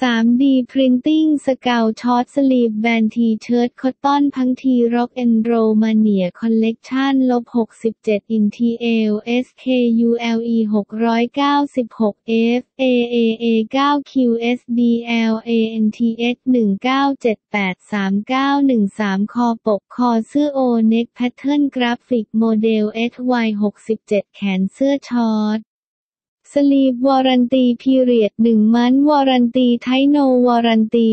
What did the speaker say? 3D Printing สกาวช็อตสลีปแบนทีเชิ้ตคอตตอนพังทีร็อกแอนโรมาเนียคอลเลกชันลบ 67อินทีเอล SKULE 696 FAAA 9 QSDLANTX 19783913คอปกคอเสื้อโอเน็กแพทเทิร์นกราฟิกโมเดล SY 67 แขนเสื้อช็อตสลีปวอรันตีพีเรียดหนึ่งมันวอรันตีไทโนวอรันตี